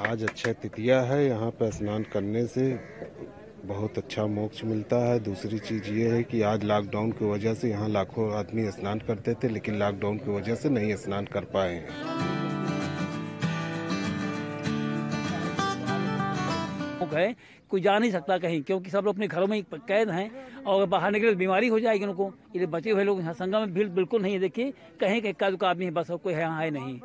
आज अच्छा अक्षय तृतीया है, यहाँ पे स्नान करने से बहुत अच्छा मोक्ष मिलता है। दूसरी चीज़ ये है कि आज लॉकडाउन की वजह से यहाँ लाखों आदमी स्नान करते थे, लेकिन लॉकडाउन की वजह से नहीं स्नान कर पाए हैं। है कोई जा नहीं सकता कहीं, क्योंकि सब लोग अपने घरों में कैद हैं और बाहर निकले तो बीमारी हो जाएगी उनको। इसलिए बचे हुए लोग, यहाँ संगम में भीड़ बिल्कुल नहीं है। देखिए, कहीं का इक्का आदमी है, बस और कोई है यहाँ है नहीं।